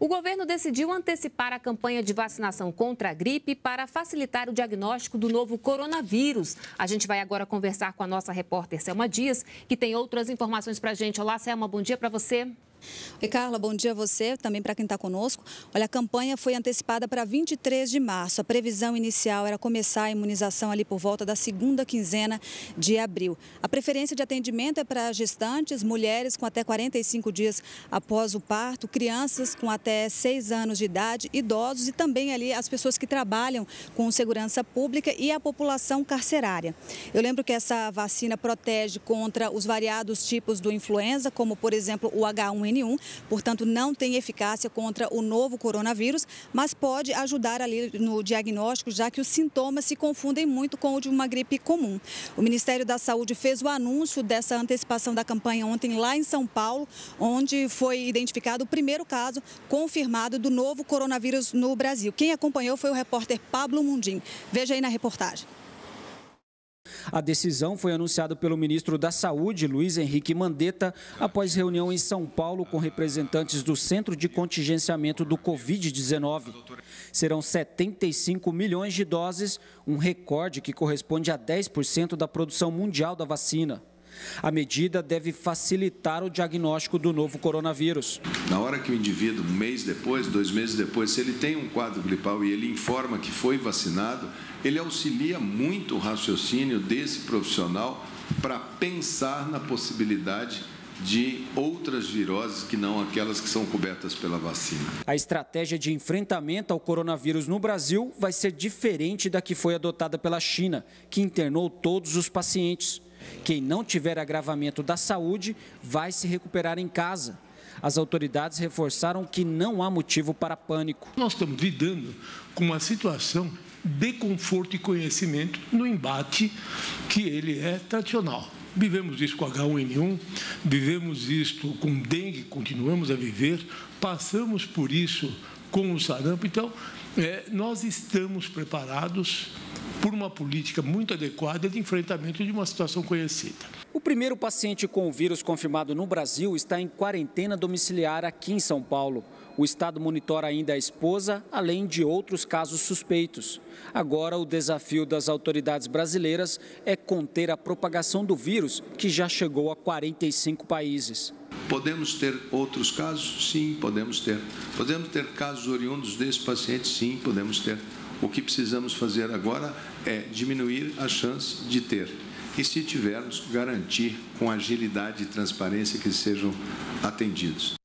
O governo decidiu antecipar a campanha de vacinação contra a gripe para facilitar o diagnóstico do novo coronavírus. A gente vai agora conversar com a nossa repórter Selma Dias, que tem outras informações para a gente. Olá, Selma, bom dia para você. Oi, Carla, bom dia a você, também para quem está conosco. Olha, a campanha foi antecipada para 23 de março. A previsão inicial era começar a imunização ali por volta da segunda quinzena de abril. A preferência de atendimento é para gestantes, mulheres com até 45 dias após o parto, crianças com até 6 anos de idade, idosos e também ali as pessoas que trabalham com segurança pública e a população carcerária. Eu lembro que essa vacina protege contra os variados tipos do influenza, como por exemplo o H1N1 H1N1, portanto não tem eficácia contra o novo coronavírus, mas pode ajudar ali no diagnóstico, já que os sintomas se confundem muito com o de uma gripe comum. O Ministério da Saúde fez o anúncio dessa antecipação da campanha ontem lá em São Paulo, onde foi identificado o primeiro caso confirmado do novo coronavírus no Brasil. Quem acompanhou foi o repórter Pablo Mundim. Veja aí na reportagem. A decisão foi anunciada pelo ministro da Saúde, Luiz Henrique Mandetta, após reunião em São Paulo com representantes do Centro de Contingenciamento do Covid-19. Serão 75 milhões de doses, um recorde que corresponde a 10% da produção mundial da vacina. A medida deve facilitar o diagnóstico do novo coronavírus. Na hora que o indivíduo, um mês depois, dois meses depois, se ele tem um quadro gripal e ele informa que foi vacinado, ele auxilia muito o raciocínio desse profissional para pensar na possibilidade de outras viroses que não aquelas que são cobertas pela vacina. A estratégia de enfrentamento ao coronavírus no Brasil vai ser diferente da que foi adotada pela China, que internou todos os pacientes. Quem não tiver agravamento da saúde vai se recuperar em casa. As autoridades reforçaram que não há motivo para pânico. Nós estamos lidando com uma situação de conforto e conhecimento no embate que ele é tradicional. Vivemos isso com H1N1, vivemos isto com dengue, continuamos a viver, passamos por isso com o sarampo. Então, é, nós estamos preparados por uma política muito adequada de enfrentamento de uma situação conhecida. O primeiro paciente com o vírus confirmado no Brasil está em quarentena domiciliar aqui em São Paulo. O Estado monitora ainda a esposa, além de outros casos suspeitos. Agora, o desafio das autoridades brasileiras é conter a propagação do vírus, que já chegou a 45 países. Podemos ter outros casos? Sim, podemos ter. Podemos ter casos oriundos desse paciente? Sim, podemos ter. O que precisamos fazer agora é diminuir a chance de ter. E se tivermos, garantir com agilidade e transparência que sejam atendidos.